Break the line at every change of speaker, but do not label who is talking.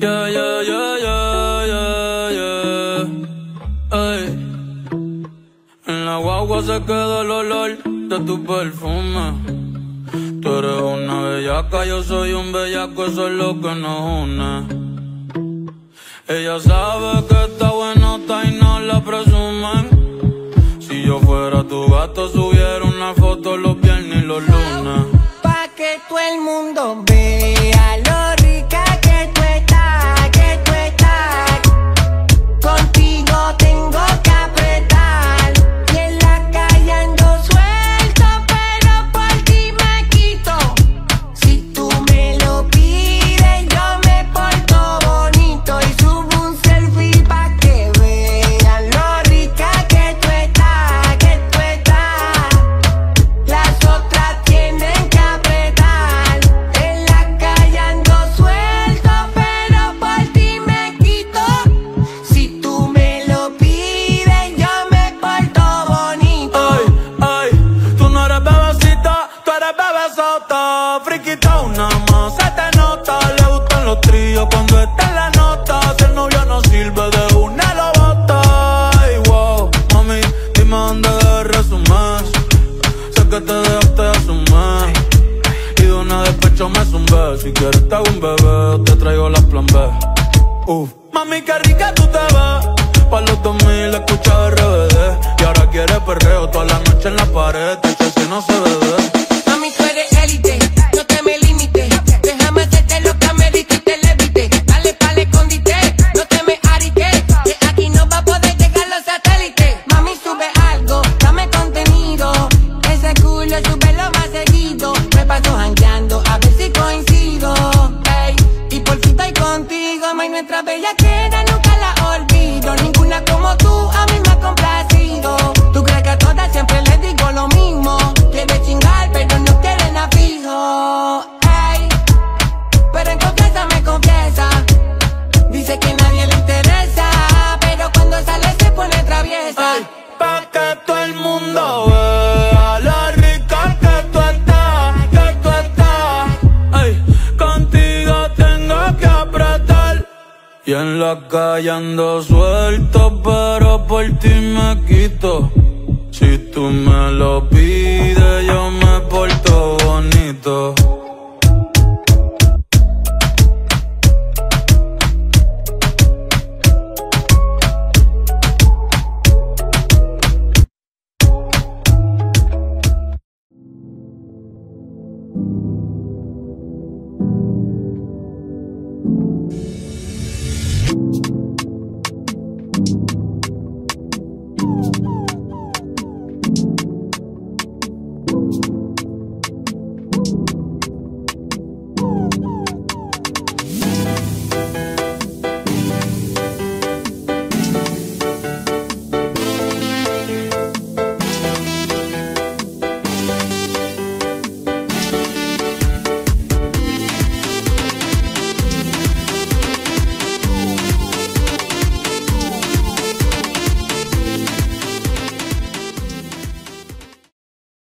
Yeah, yeah, yeah, yeah, yeah, yeah. Ey. En la guagua se queda el olor de tu perfume. Tú eres una bellaca, yo soy un bellaco, eso es lo que nos une. Ella sabe que está buenota y no la presumen. Si yo fuera tu gato, subiera una foto los viernes y los lunes.
Me. Si
quieres te hago un bebé, te traigo la plan B. Uf. Mami, qué rica tú te ves. Pa' los 2000 escucha RBD. Y ahora quiere perreo toda la noche en la pared. Dice si no se bebe.
Nuestra bella queda, nunca la olvido. Ninguna como tú a mí me ha complacido. Tú crees que a todas siempre les digo lo mismo.
Y en la calle ando suelto, pero por ti me quito. Si tú me lo pides,